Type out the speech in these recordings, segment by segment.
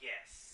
yes.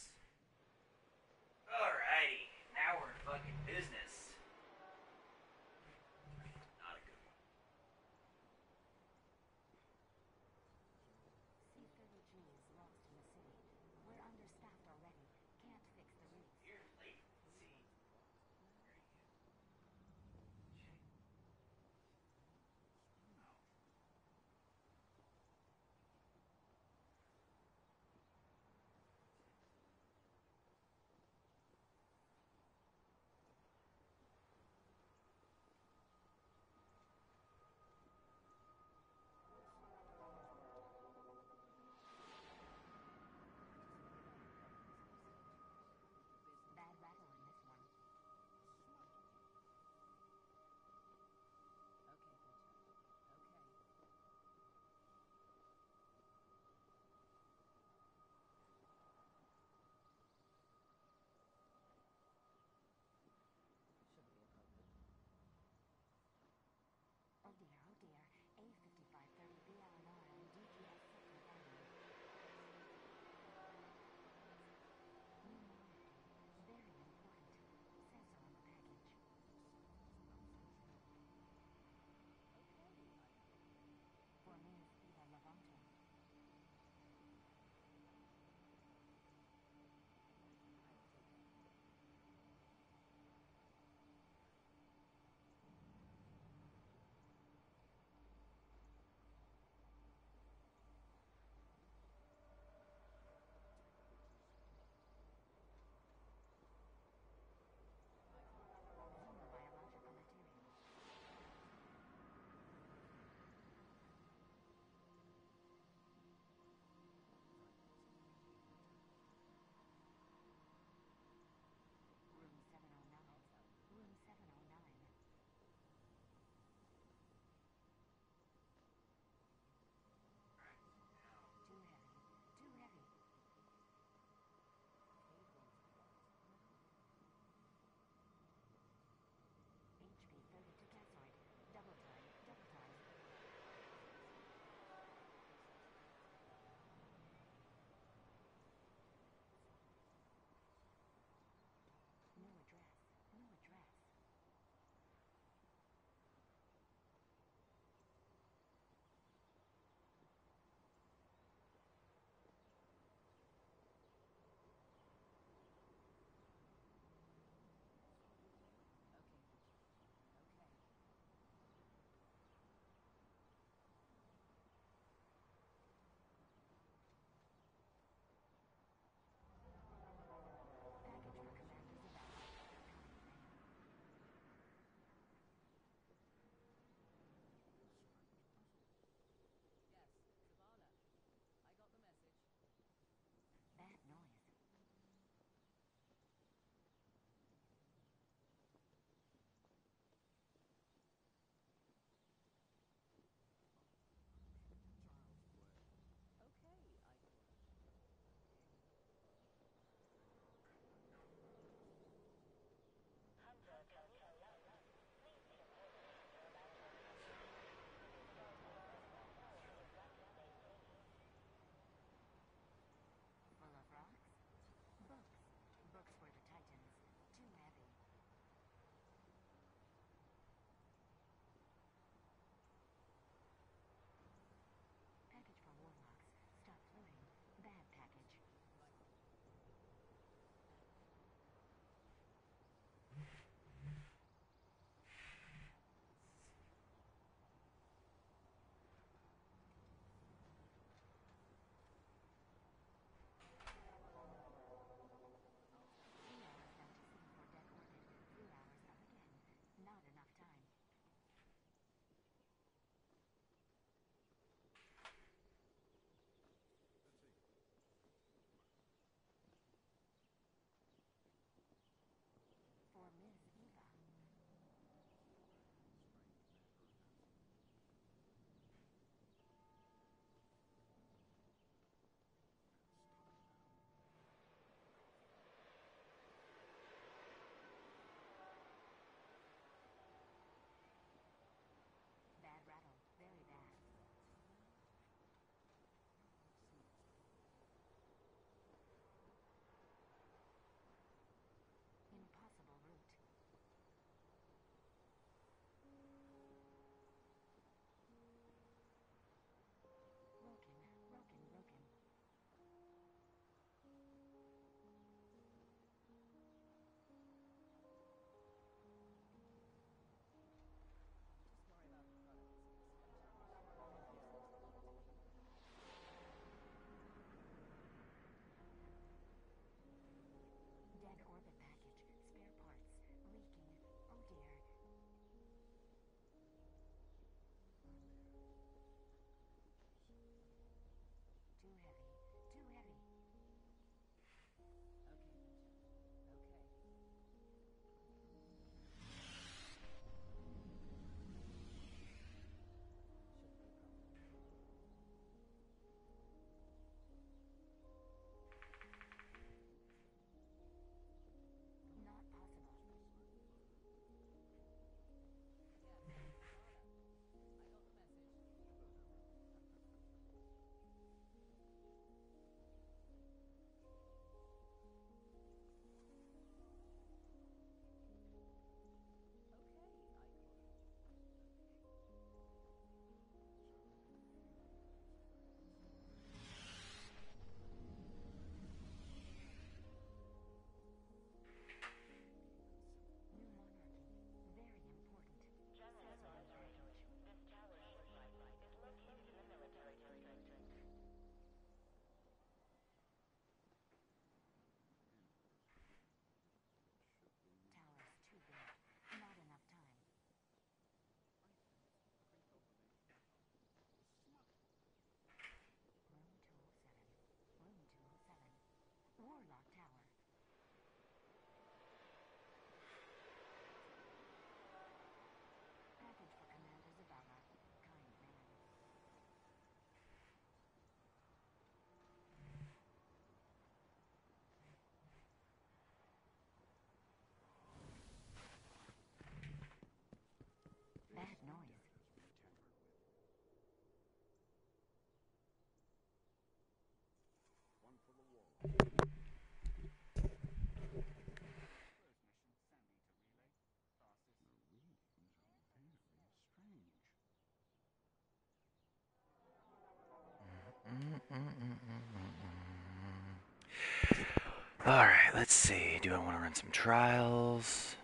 All right, let's see. Do I want to run some trials?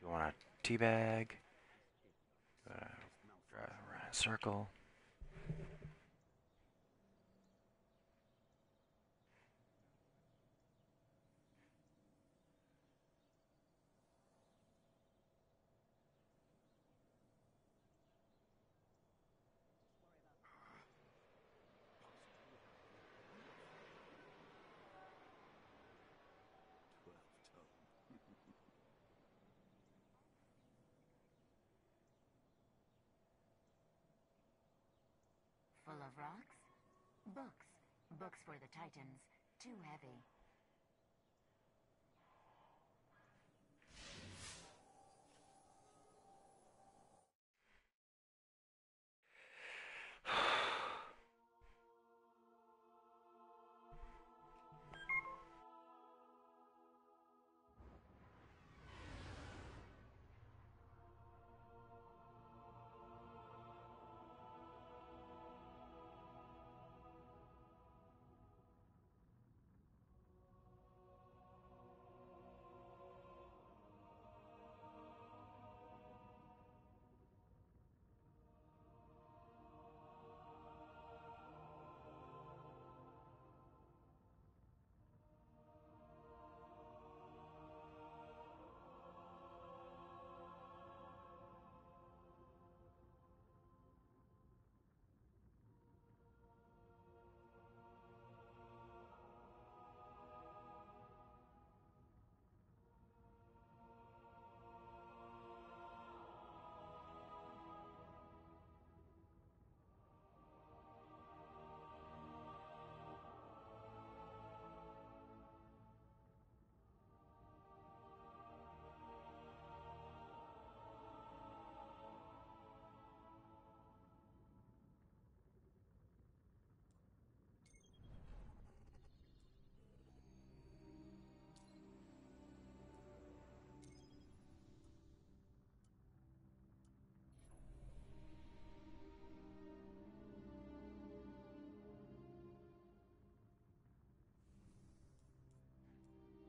Do I want a teabag? Uh, I a circle? Books. Books for the Titans. Too heavy.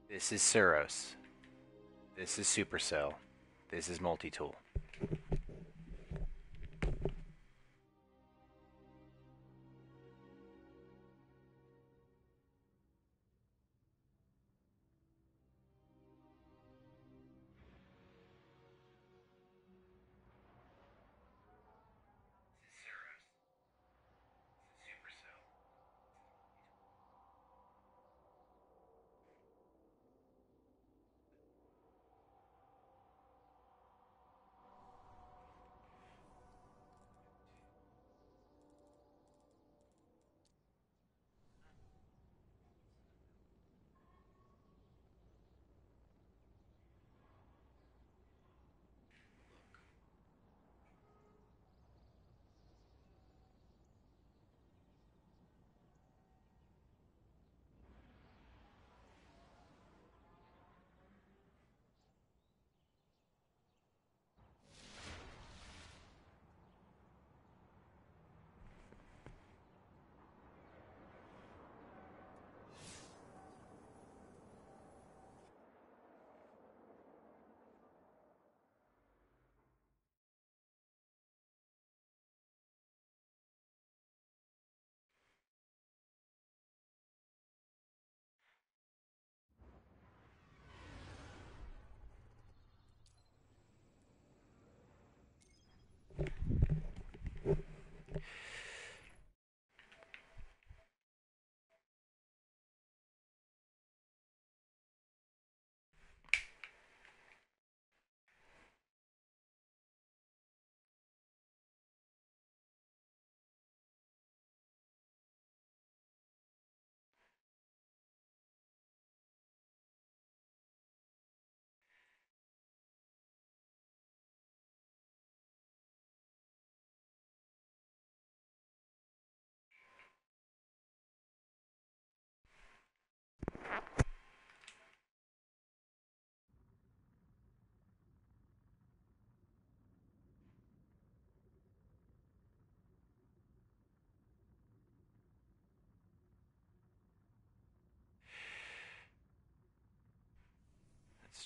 This is Suros. This is Supercell. This is Multitool.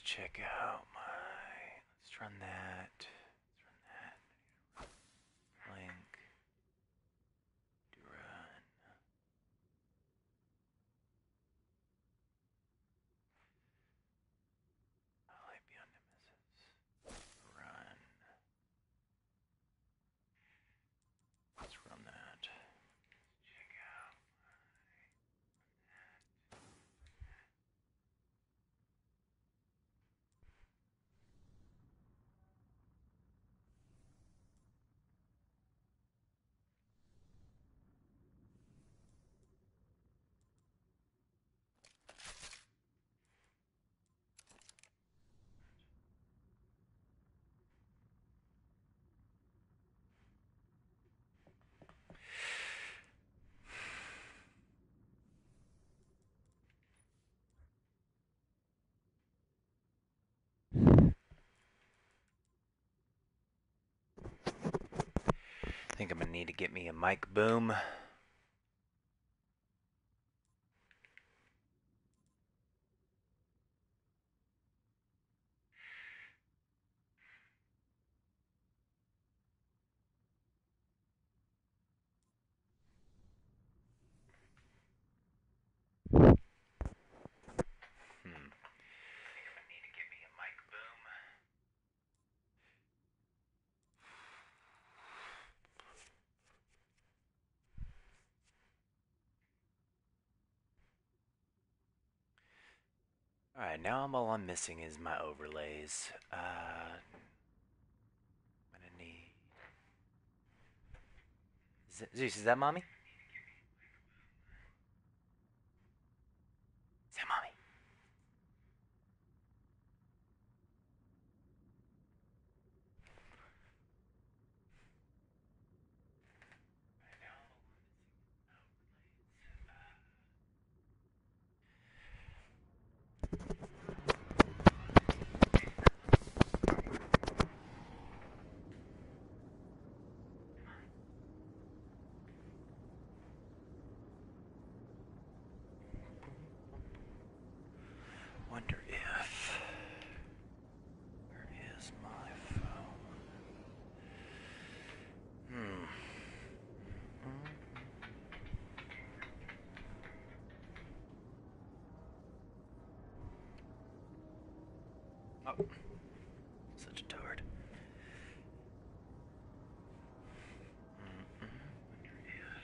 Check out my. Let's run that. Let's run that. Link. Do run. I like Beyond Nemesis. Run. Let's run that. Check out. I think I'm gonna need to get me a mic boom. Hmm. I think I'm gonna need to get me a mic boom. Alright, now all I'm missing is my overlays. Uh, I'm gonna need. Is Zeus, is that mommy? Is that mommy? Right now, all I'm missing is overlays. Uh, Wonder if. Where is my phone? Hmm. Oh. Such a tard. Mm-mm. Wonder if.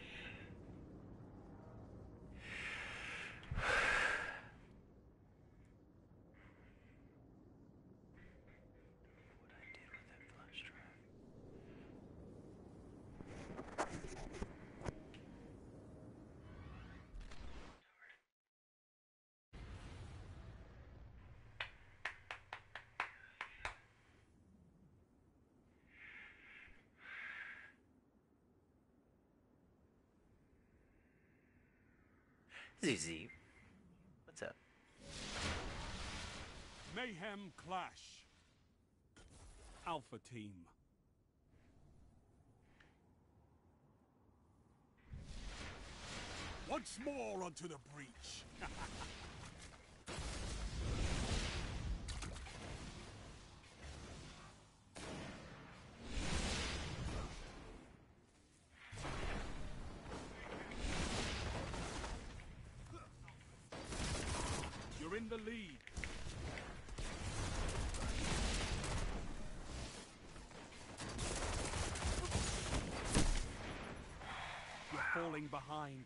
what I did with that flash drive. ZZ, what's up? Mayhem Clash. Alpha Team. Once more onto the breach. in the lead. You're falling behind.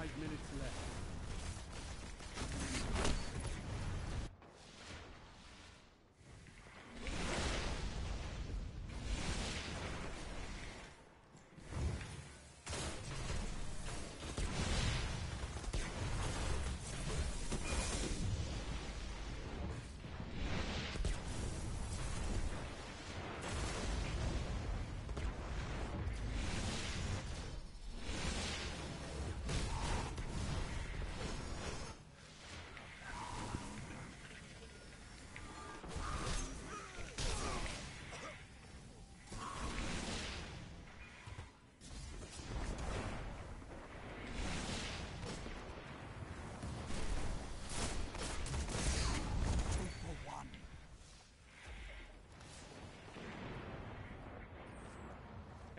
Five minutes left.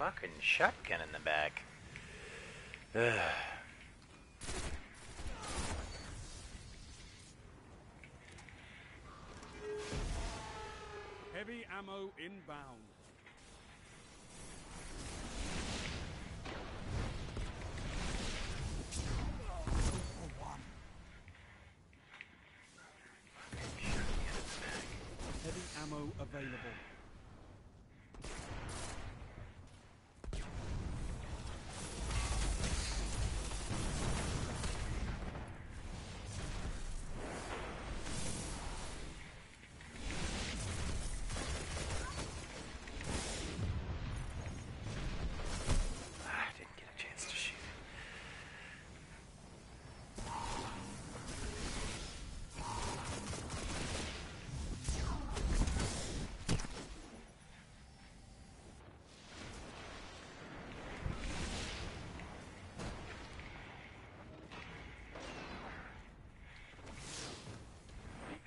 Fucking shotgun in the back. Ugh. Heavy ammo inbound. Heavy ammo available. Ah, I didn't get a chance to shoot it.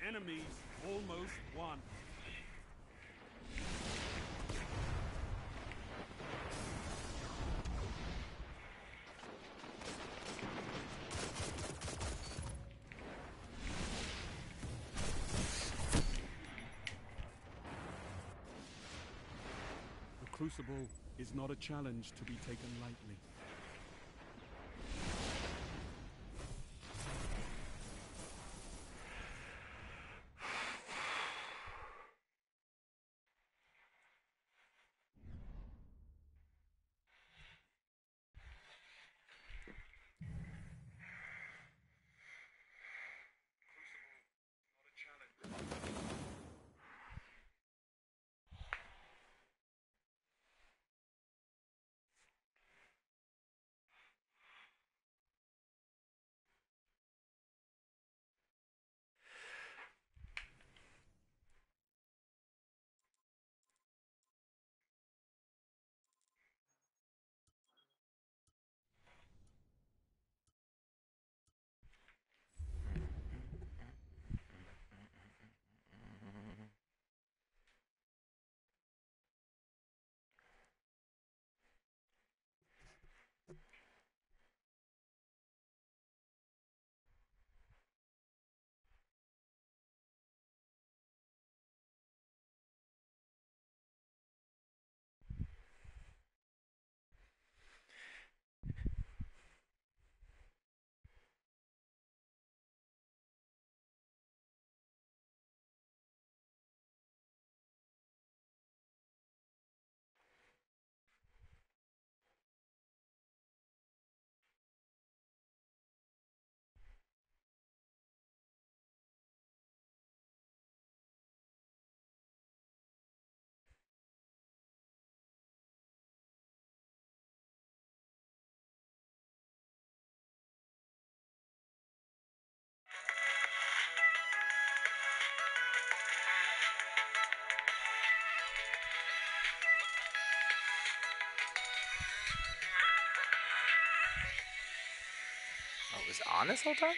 Enemy's almost won. The Crucible is not a challenge to be taken lightly. Was on this whole time?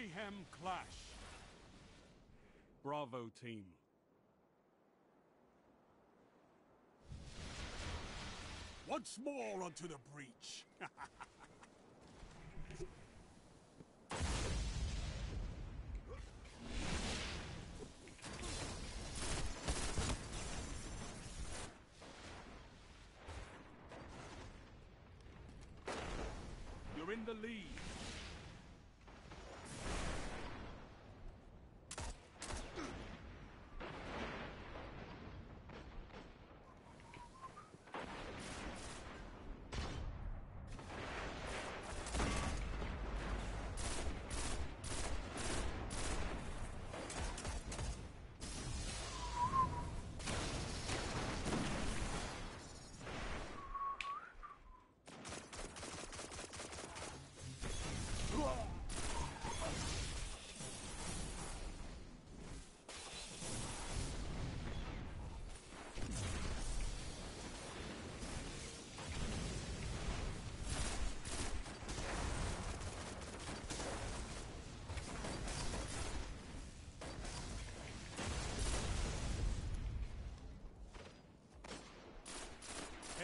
Mayhem Clash. Bravo team. Once more onto the breach.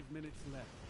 Five minutes left.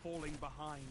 falling behind.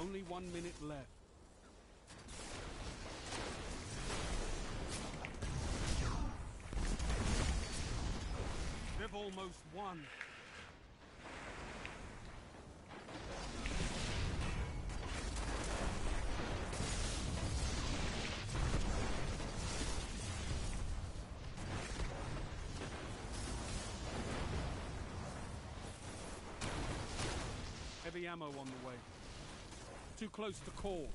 Only one minute left. They've almost won. Heavy ammo on the way. Too close to call.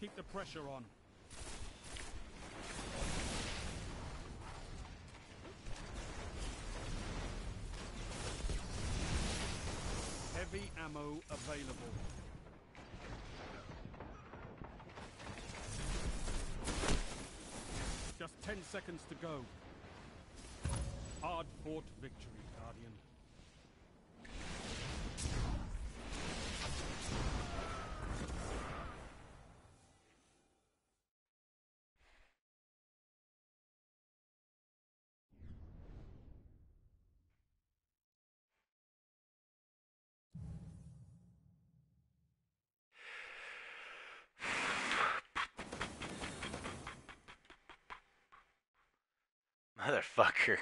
Keep the pressure on. Heavy ammo available. Just 10 seconds to go. Hard fought victory, Motherfucker.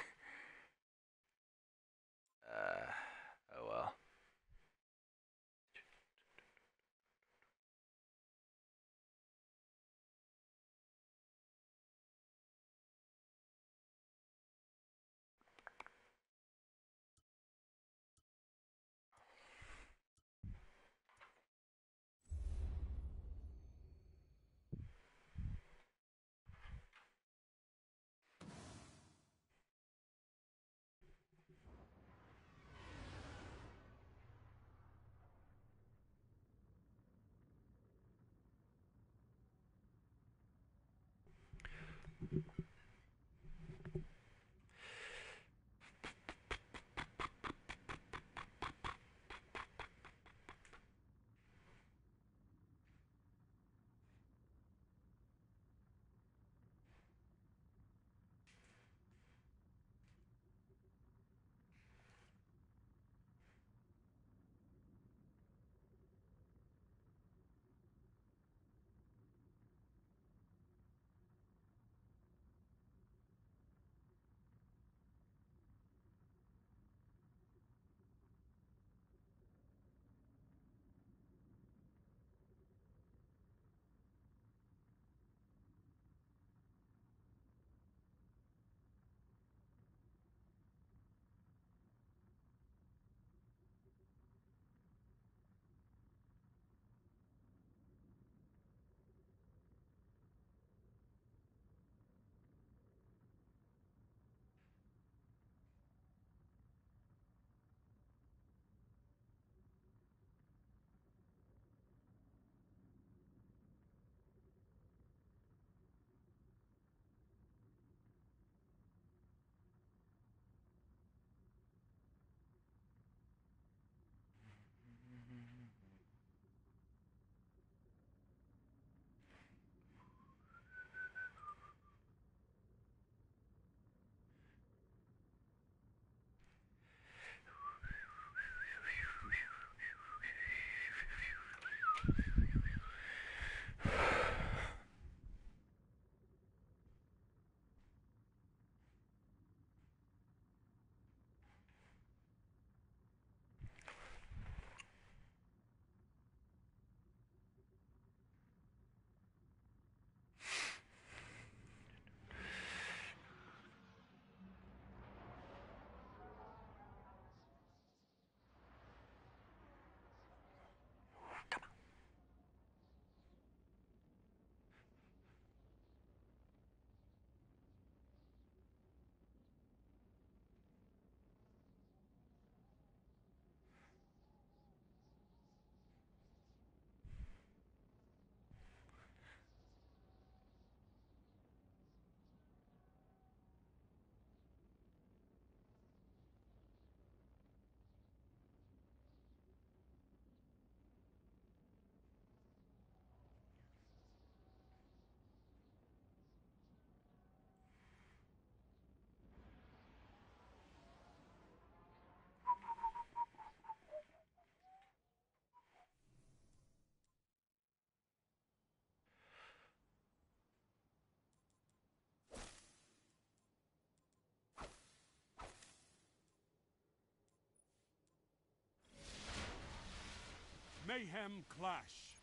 Mayhem Clash.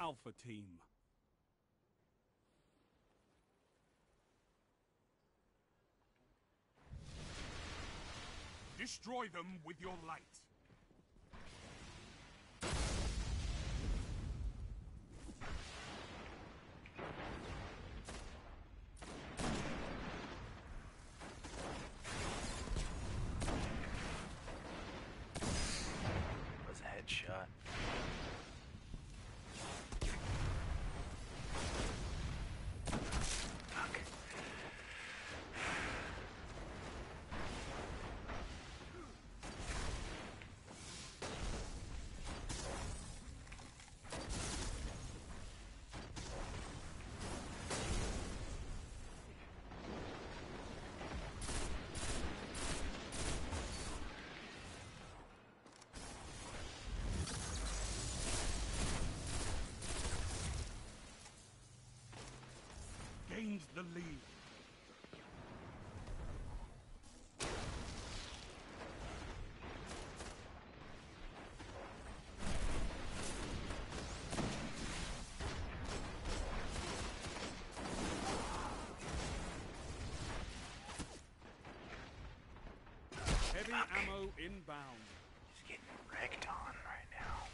Alpha Team. Destroy them with your light. The lead. Heavy ammo inbound. Just getting wrecked on right now.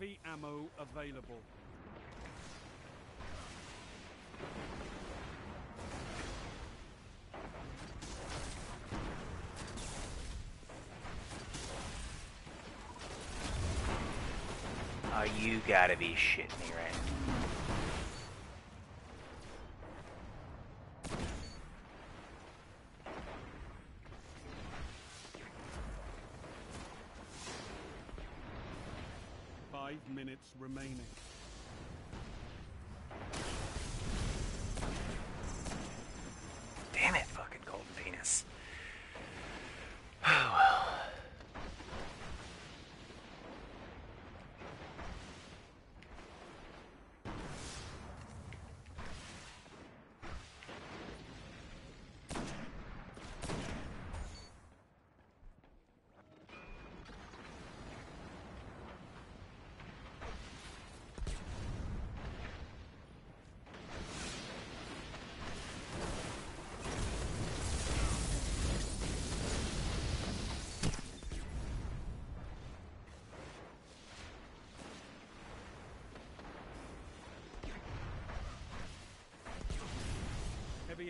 Heavy ammo available. Oh, you gotta be shitting me right now. Five minutes remaining. Damn it, fucking golden penis. Oh well. Heavy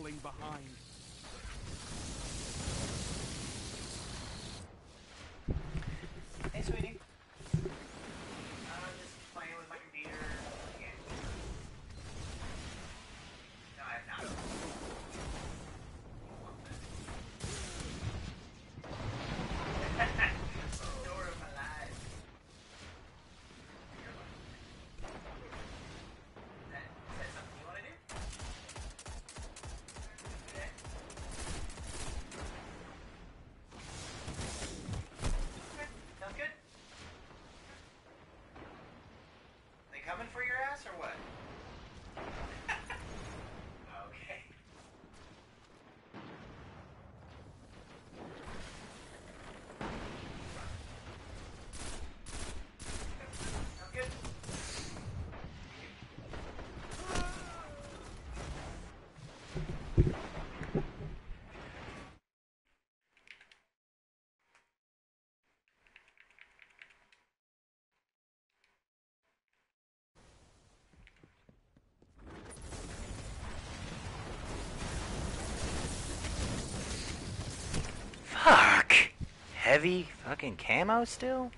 Falling behind. Heavy fucking camo still?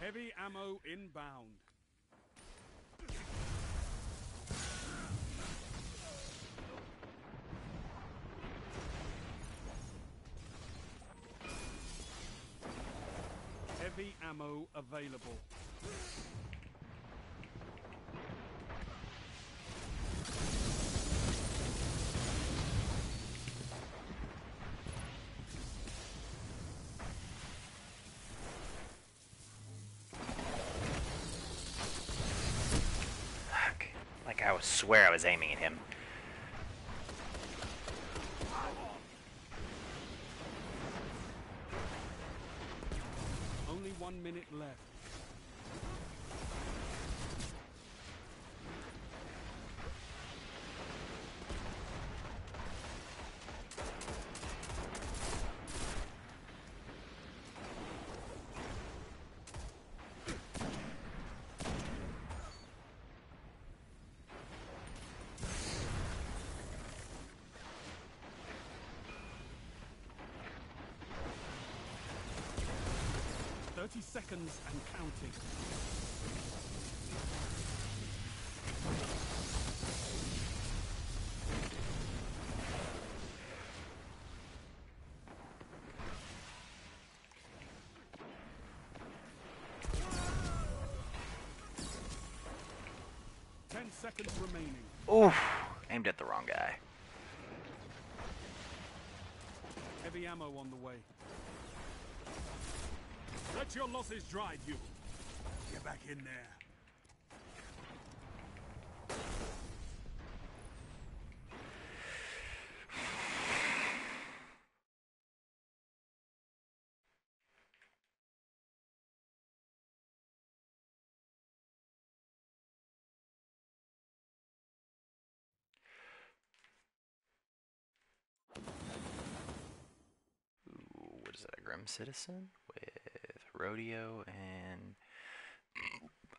Heavy ammo inbound. Heavy ammo available. Fuck. Like I swear I was aiming at him. one minute left. Thirty seconds and counting. Ten seconds remaining. Oof. Aimed at the wrong guy. Heavy ammo on the way. Let your losses drive you. Get back in there. What is that? Grim Citizen rodeo and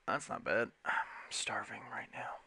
that's not bad. I'm starving right now.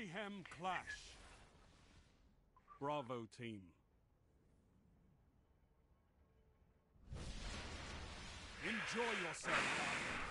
Mayhem Clash. Bravo team. Enjoy yourself.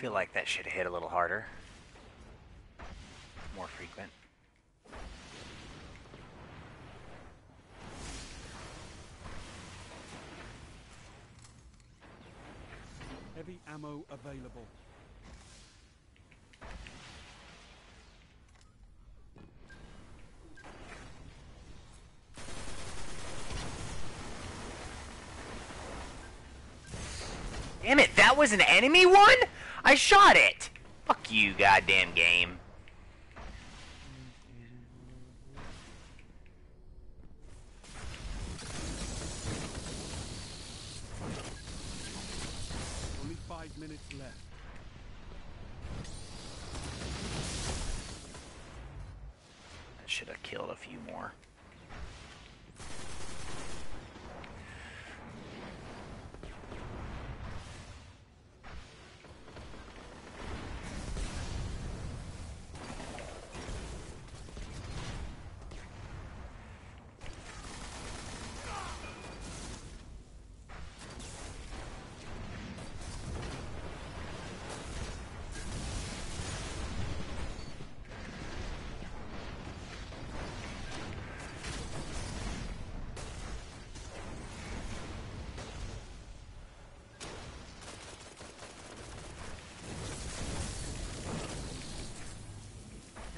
Feel like that should hit a little harder. More frequent. Heavy ammo available. Damn it, that was an enemy one? I shot it! Fuck you, goddamn game. Only five minutes left. I should have killed a few more.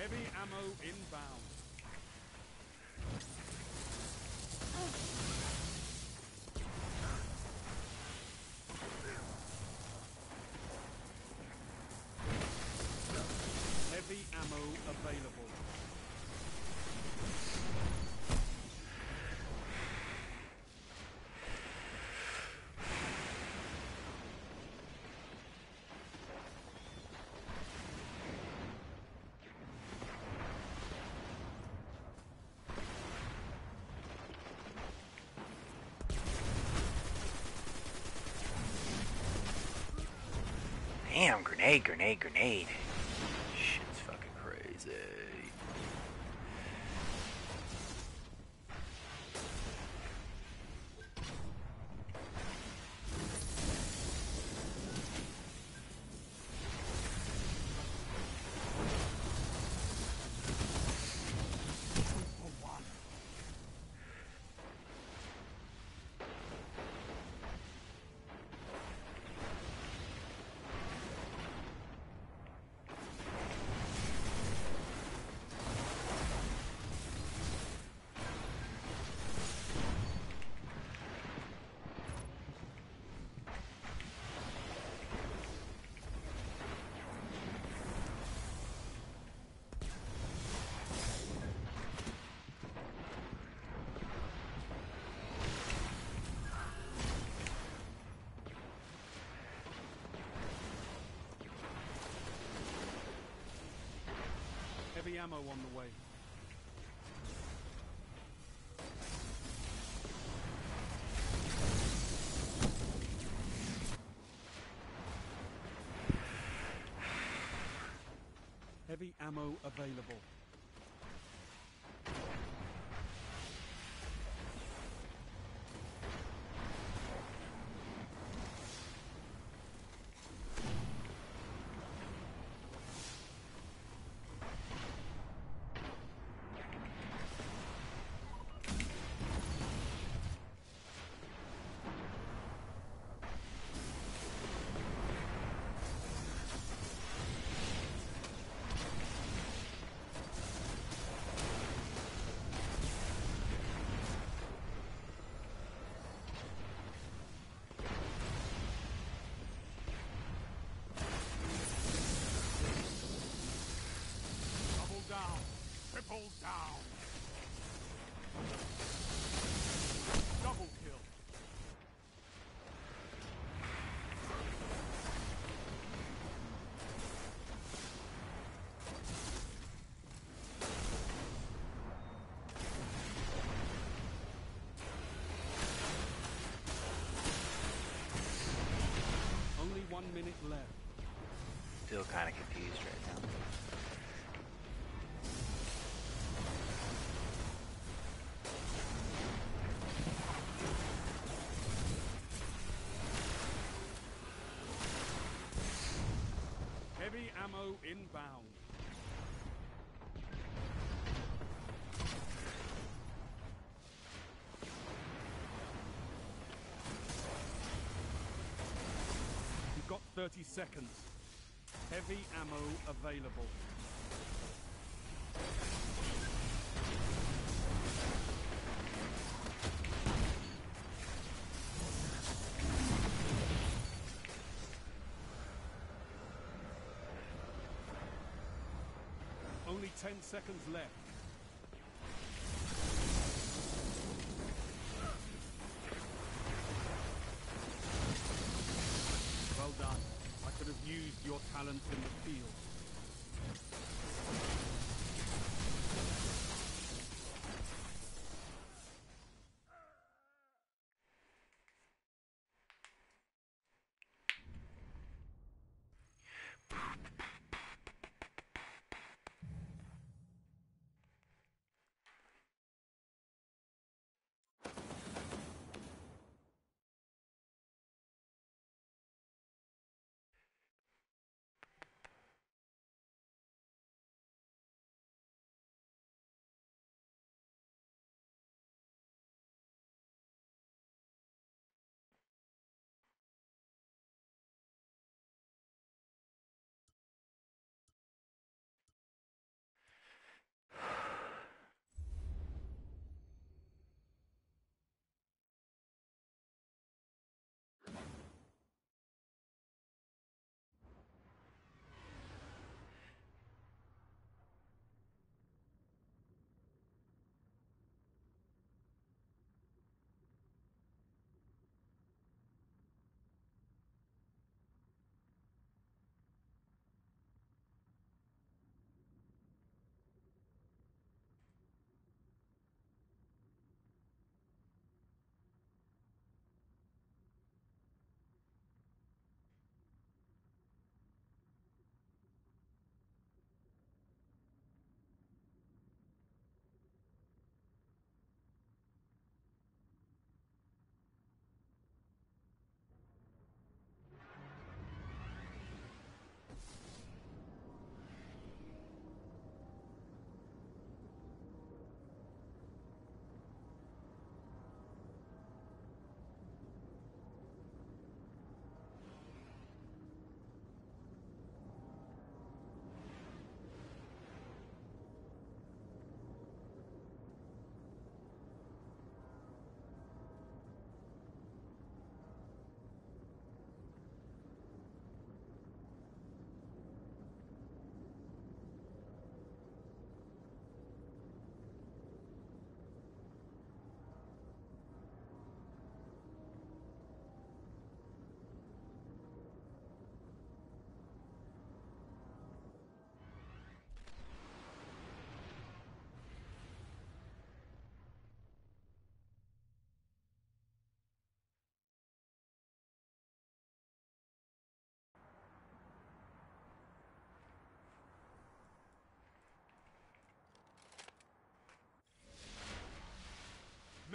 Heavy ammo inbound. Heavy ammo available. Damn, grenade, grenade, grenade. Ammo available. One minute left. Still kind of confused right now. Heavy ammo inbound. 30 seconds. Heavy ammo available. Only 10 seconds left.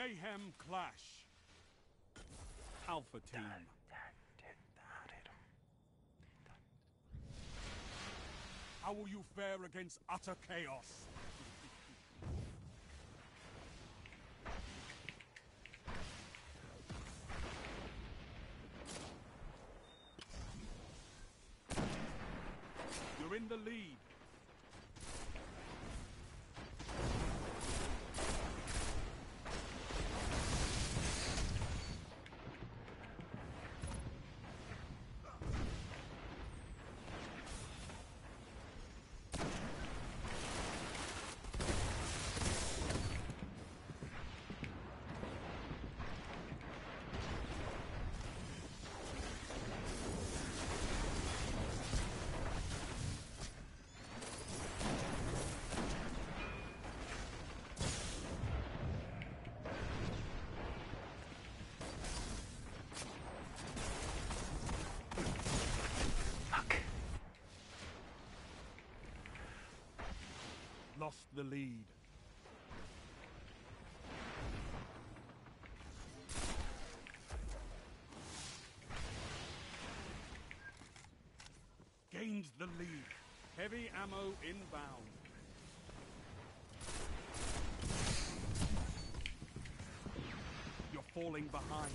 Mayhem Clash. Alpha Team. How will you fare against utter chaos? You're in the lead. Lost the lead. Gained the lead. Heavy ammo inbound. You're falling behind.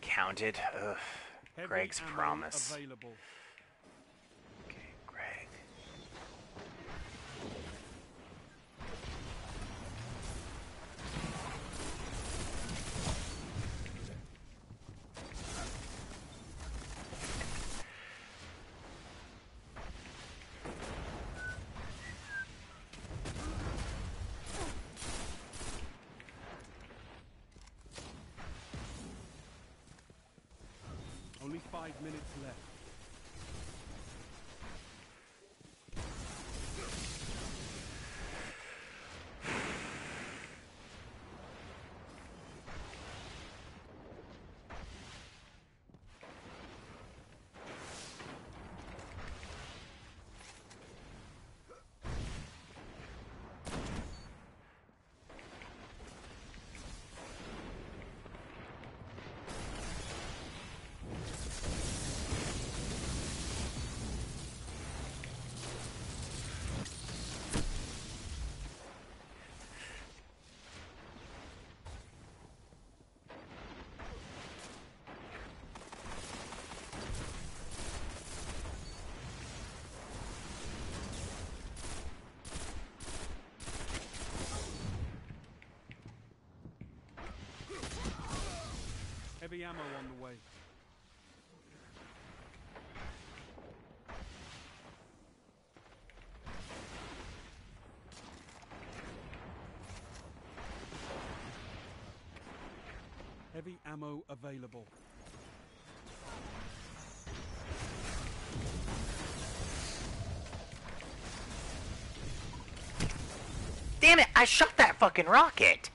Counted. Ugh. Heavy Greg's promise. Available. Okay, Greg. Only five minutes left. Ammo on the way. Heavy ammo available. Damn it! I shot that fucking rocket!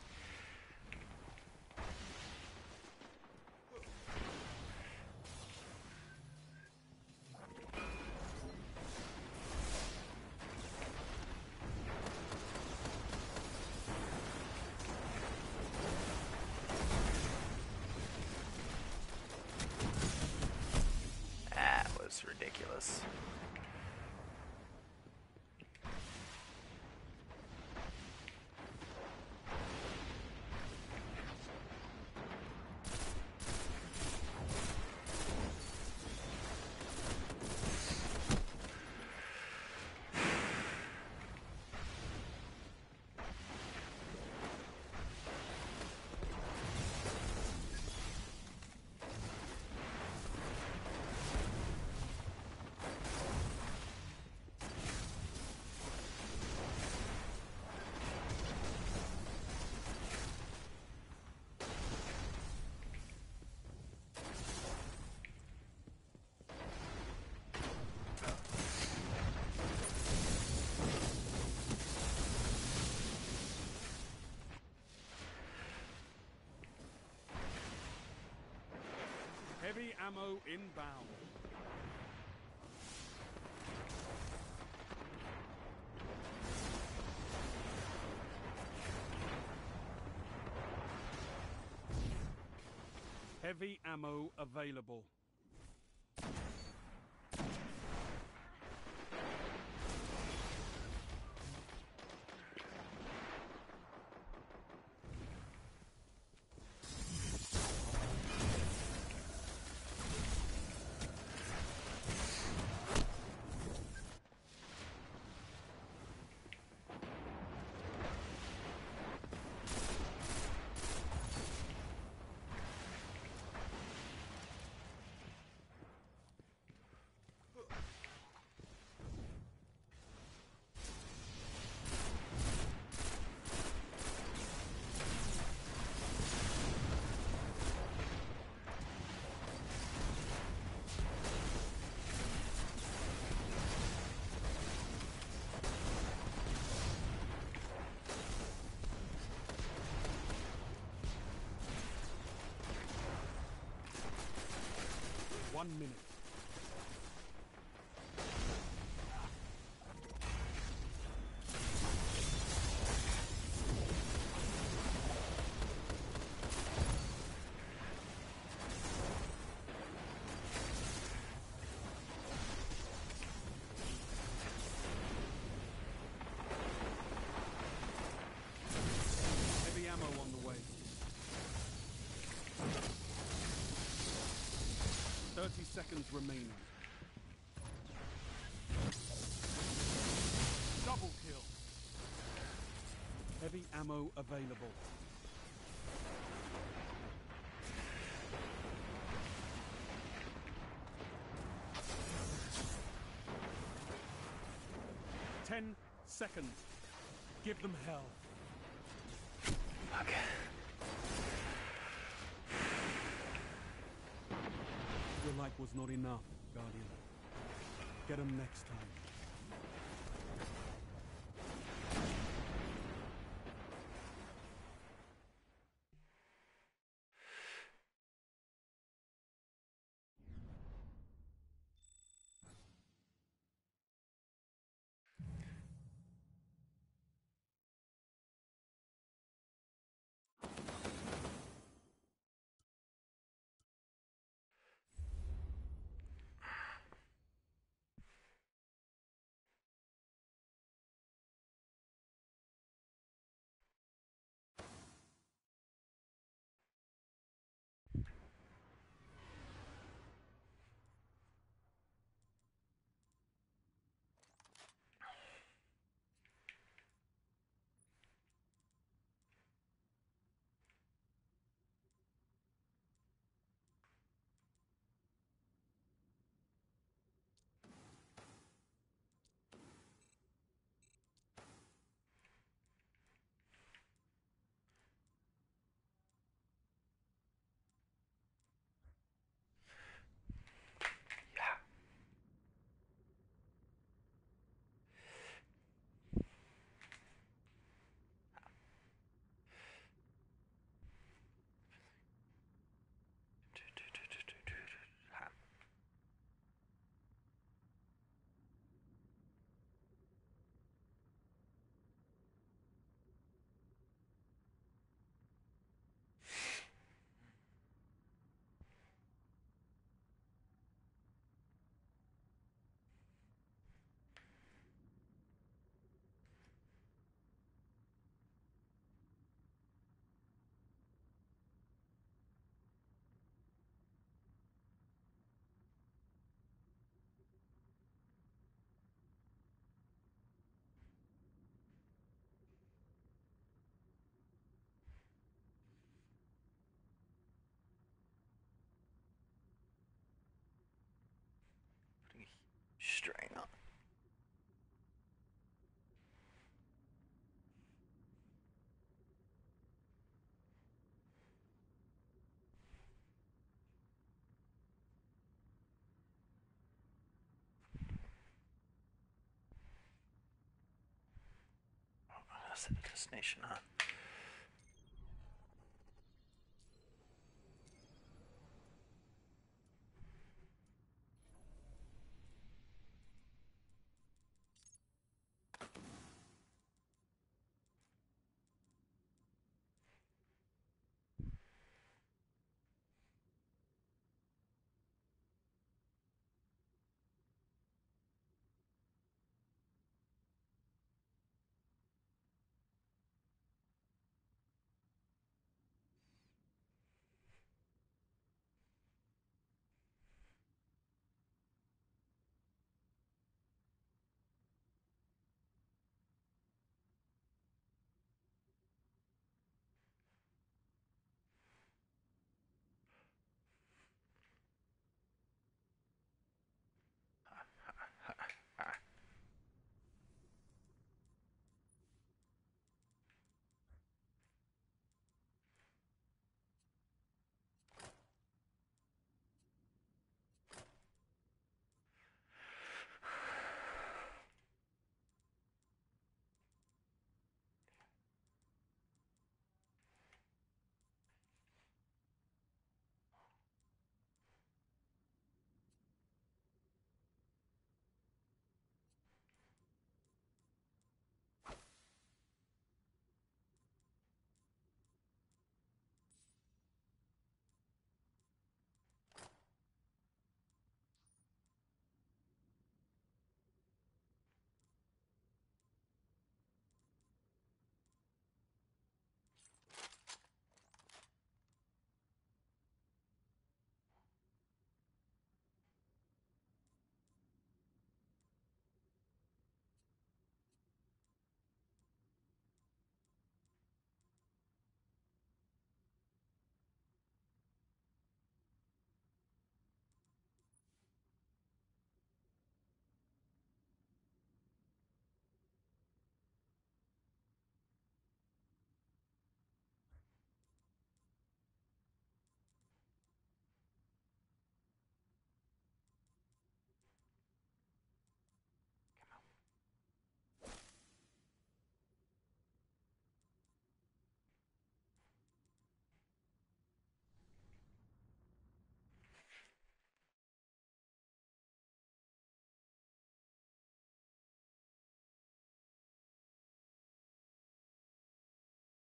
Ammo inbound. Heavy ammo available. One minute. Seconds remaining. Double kill. Heavy ammo available. Ten seconds. Give them hell. Okay. Your light was not enough, Guardian. Get him next time. Destination, huh?